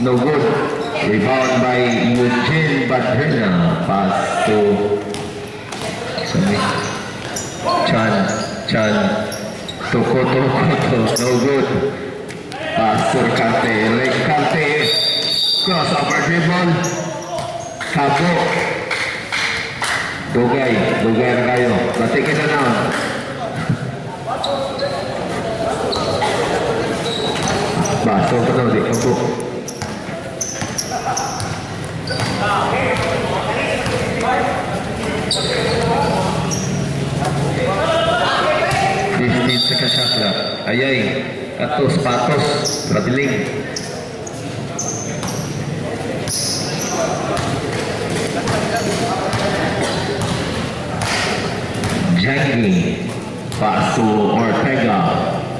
No good. Rebound by Eugene Badrina. Pass to sini Chan, Chan. Toko toko to no good. Pastor Kante Leg Kante. Cross upper dribble Kabo Dogay Dogay na kayo Batik kita na Pastor ka Di kabo Thank you. Lang. Ayay, atos, patos, rabiling. Jangi. Pass to Ortega.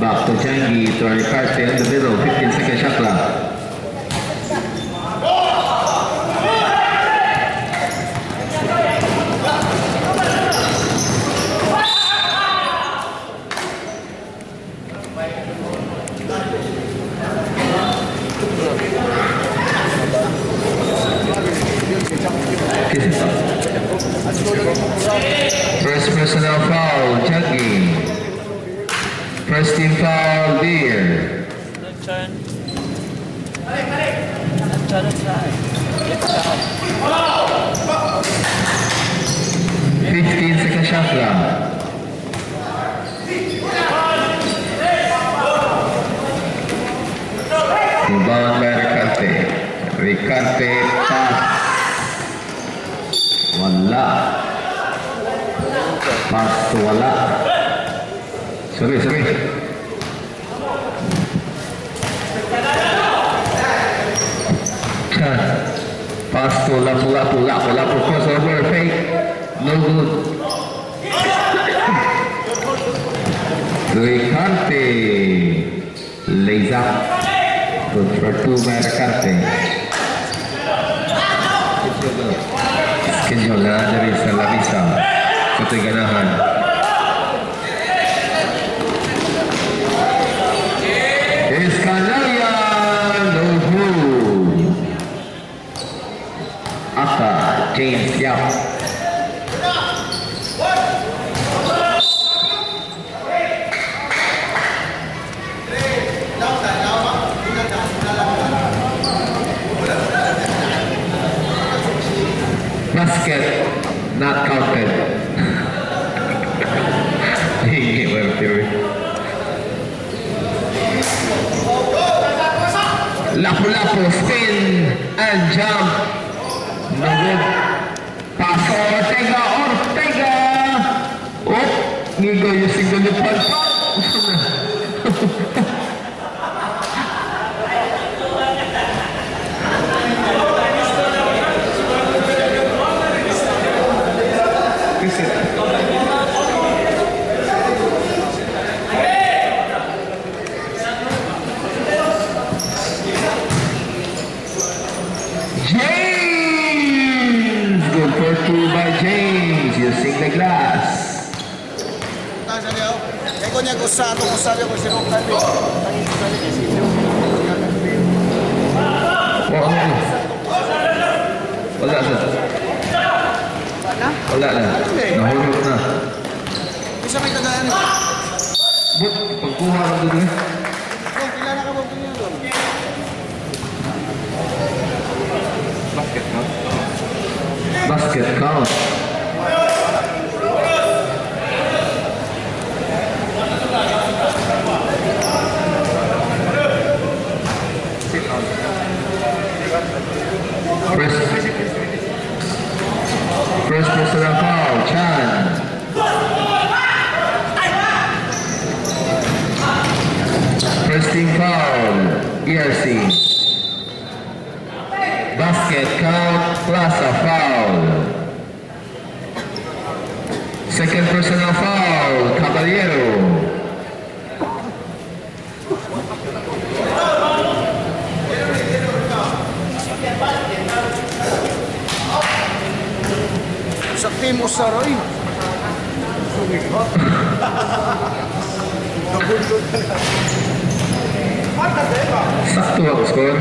Back to Jangi to Ricarte in the middle. 15 second shot clock. Team foul, Beer. Turn. Fifteen second shot clock. Rebound by Ricarte. Ricarte pass. Wala. Pass to wala. Servis, servis. Kan? Pas tu lap lap lap lap lap cross over fake. No good. Dwi Kante. Leza. Good for. Kenjola dari Salavisa. Kita ganahan. 这样 Wala. Na. Nahulog na. Isa may tagaan. But, pagkuha ka doon eh. Kilala ka ba po niya doon? Basket count. Basket count. First personal foul, Chan. First team foul, ERC. Basket count plus a foul. Second personal foul, Caballero. Sa team Usaroy. Sakto ang score.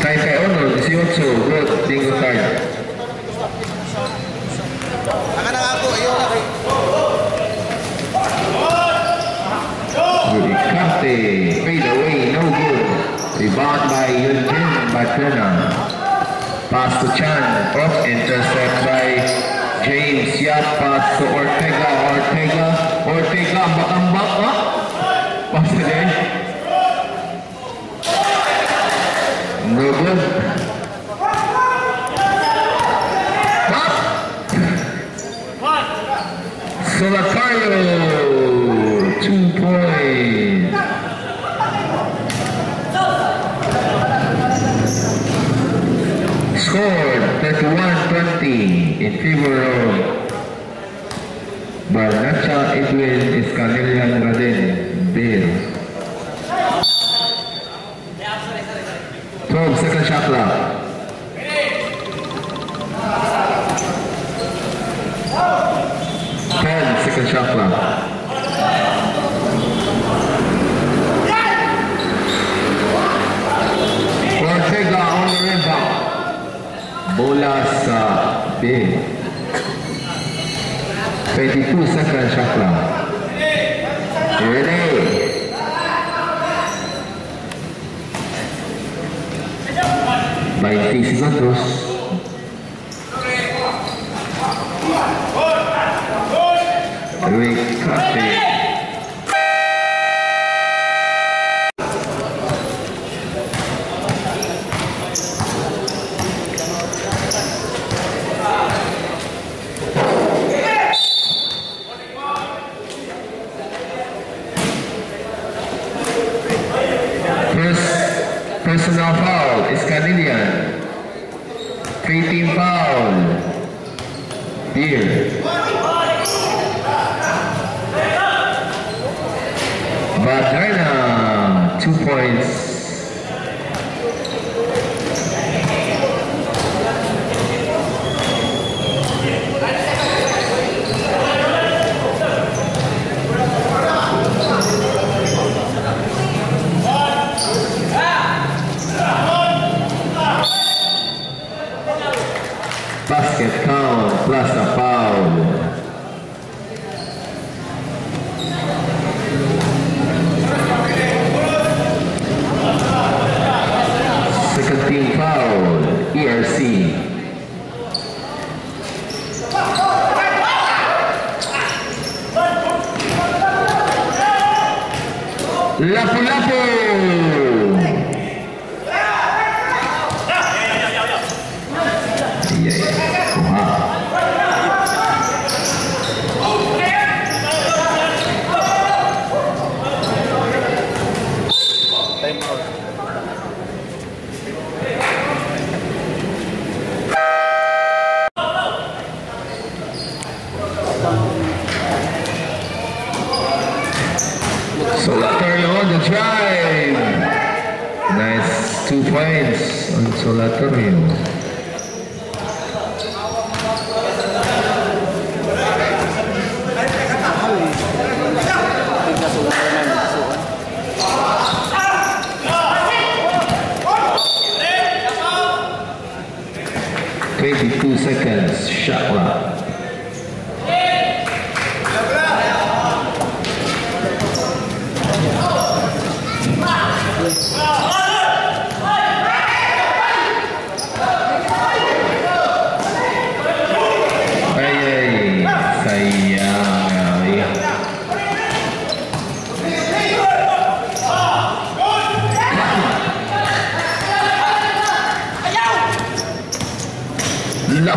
Kay kay Ono, 18, good, bingo card. Aka na nga ako, ayaw na kay. Rudy fade away, no good. Rebound by Yunjin Batrena. Pass to Chan, off, intercept by James Yap, pass to Ortega, Ortega, Ortega, bakambak, ha? Pass din. No good. Up. Solatario, two points. Scored 31-20 in favor of Barnacha Edwin Escanelian Raden biasa B. Baik itu sakan syakla Ini. Baik tiga sisa terus Rekat Rekat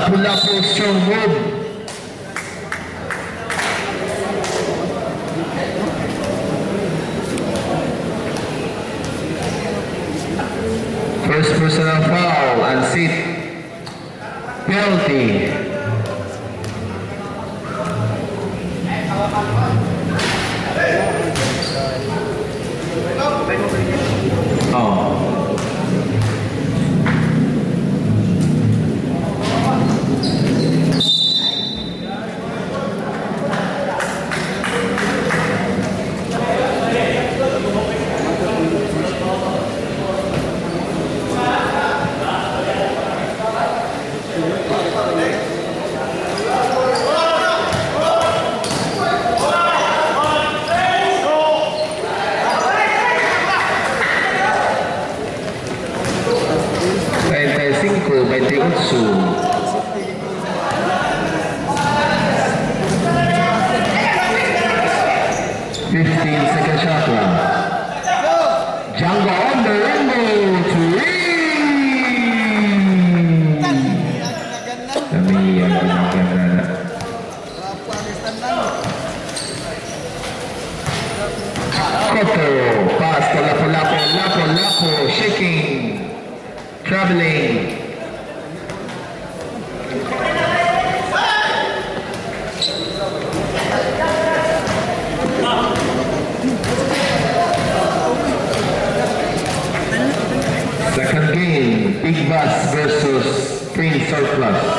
Lapu-lapu strong move. First personal foul, unseat. Penalty. surplus.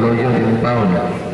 Loya de un Paola.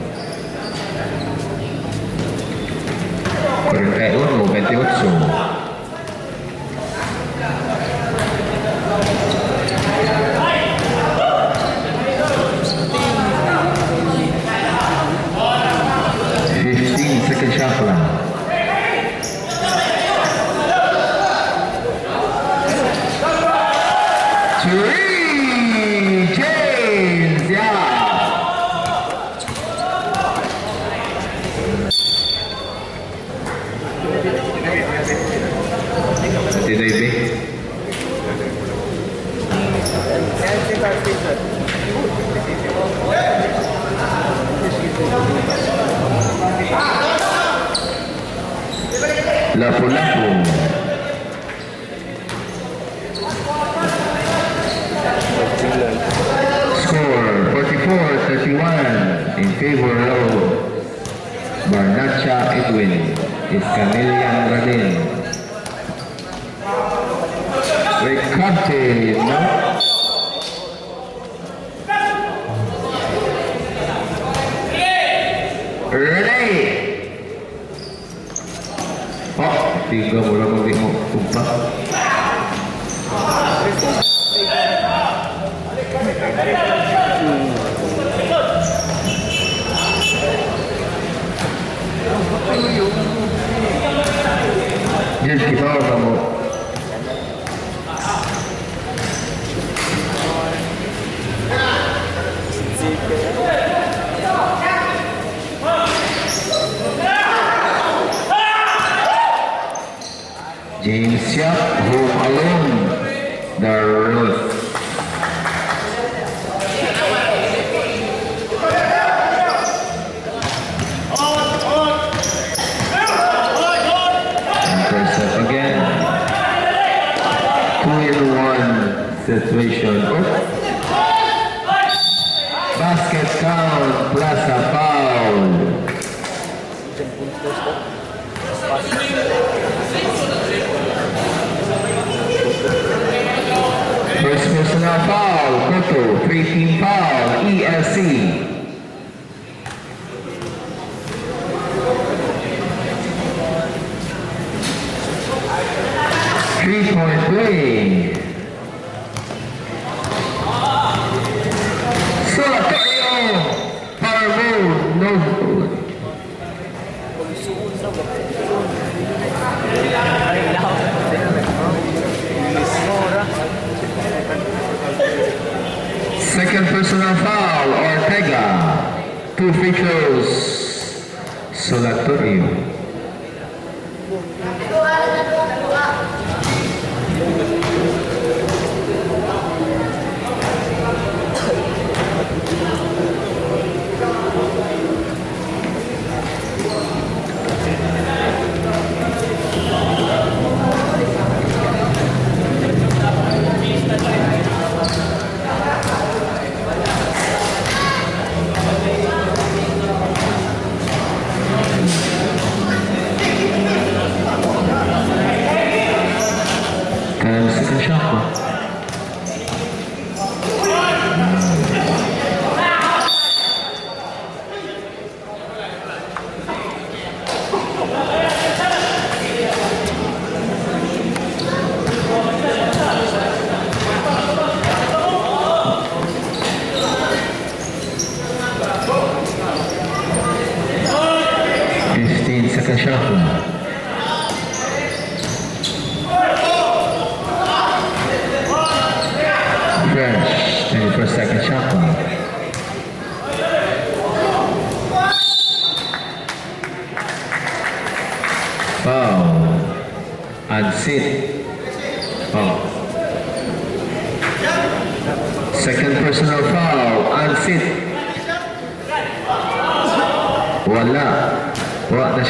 Hey. James Yap, who alone the road. Impressive again. Two in one situation. Basket count, a foul. First personal foul, Koto, three-team foul, ERC. Three Point Three. Second personal foul, Ortega. Two free throws, Solatorio.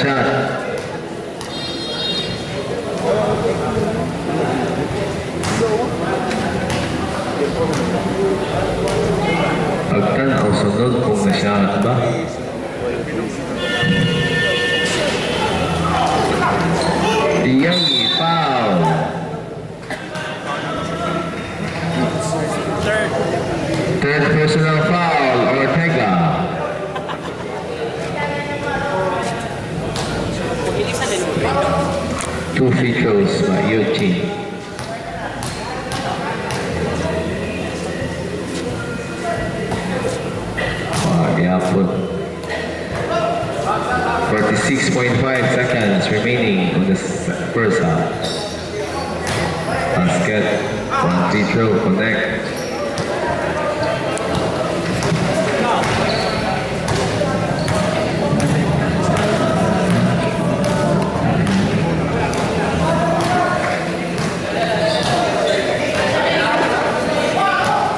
Shot. Pagtanaw sunod kung na-shot ba? Yay, foul. Third personal foul, 46.5 seconds remaining on the s- first half. Basket, one free throw, connect.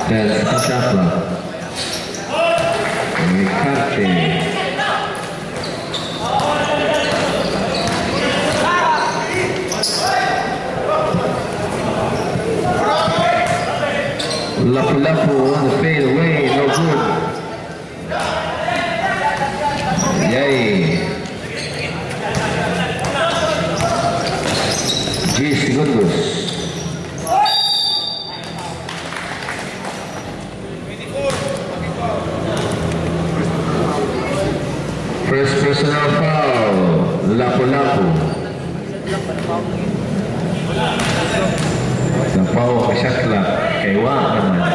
Then second shot clock. Ricarte. Lapu Lapu on the fade away, no good. Yay. G segundos. First personal foul, Lapu Lapu. Napaw ka shot clock, kay Wa